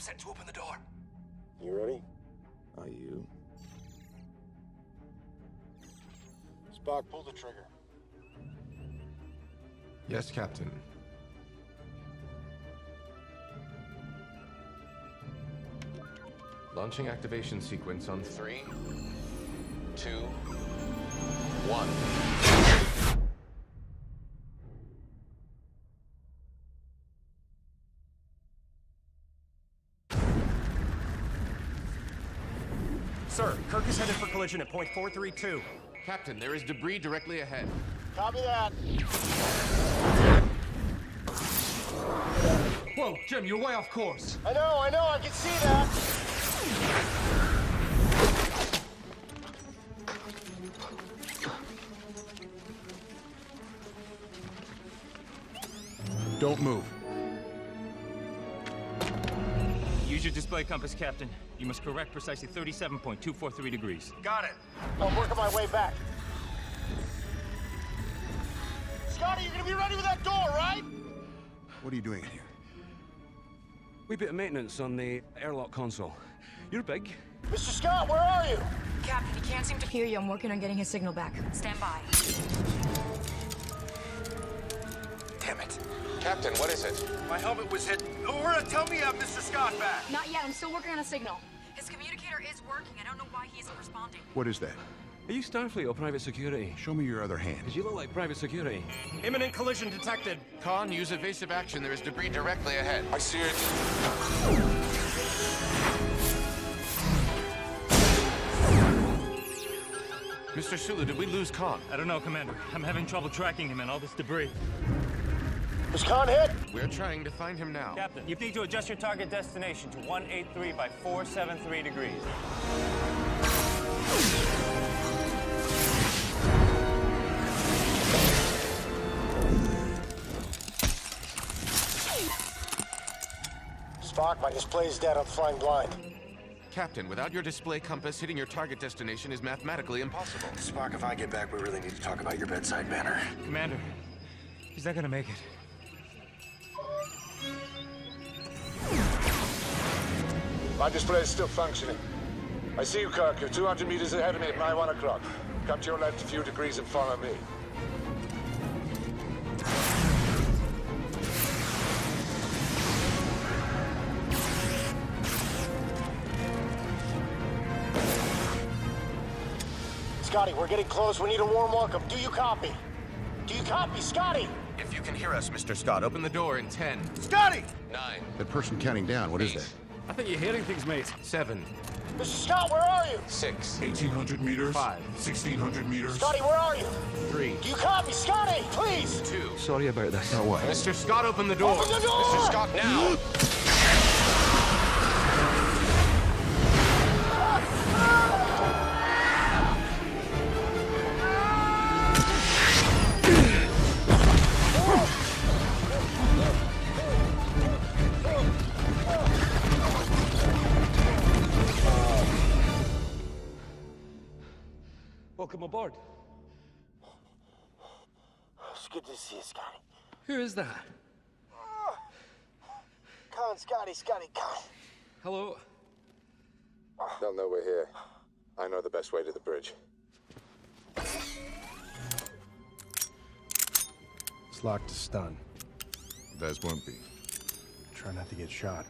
I've sent to open the door. You ready? Are you? Spock, pull the trigger. Yes, Captain. Launching activation sequence on three, two, one. Sir, Kirk is headed for collision at point 432. Captain, there is debris directly ahead. Copy that. Whoa, Jim, you're way off course. I know, I know, I can see that. Don't move. Use your display compass, Captain. You must correct precisely 37.243 degrees. Got it. I'm working my way back. Scotty, you're gonna be ready with that door, right? What are you doing in here? We bit of maintenance on the airlock console. You're big. Mr. Scott, where are you? Captain, he can't seem to hear you. I'm working on getting his signal back. Stand by. Damn it. Captain, what is it? My helmet was hit. Uhura, tell me you have Mr. Scott back. Not yet. I'm still working on a signal. His communicator is working. I don't know why he isn't responding. What is that? Are you Starfleet or private security? Show me your other hand. Because you look like private security. Imminent collision detected. Khan, use evasive action. There is debris directly ahead. I see it. Mr. Sulu, did we lose Khan? I don't know, Commander. I'm having trouble tracking him and all this debris. Was Khan hit? We're trying to find him now. Captain, you need to adjust your target destination to 183 by 473 degrees. Spock, my display's dead. I'm flying blind. Captain, without your display compass, hitting your target destination is mathematically impossible. Spock, if I get back, we really need to talk about your bedside manner. Commander, he's not gonna make it. My display is still functioning. I see you, Kirk. You're 200 meters ahead of me at my one o'clock. Come to your left a few degrees and follow me. Scotty, we're getting close. We need a warm welcome. Do you copy? Do you copy, Scotty? If you can hear us, Mr. Scott, open the door in 10, Scotty! 9, That person counting down, what is that? I think you're hearing things, mate. 7, Mr. Scott, where are you? 6, 1800 meters. 5, 1600 meters. Scotty, where are you? 3, Do you copy, Scotty? Please! 2. Sorry about this. No way. Mr. Scott, open the door. Open the door! Mr. Scott, now. Welcome aboard. It's good to see you, Scotty. Who is that? Ah. Khan, Scotty, Scotty, come. Hello? They'll know we're here. I know the best way to the bridge. It's locked to stun. Theirs won't be. Try not to get shot.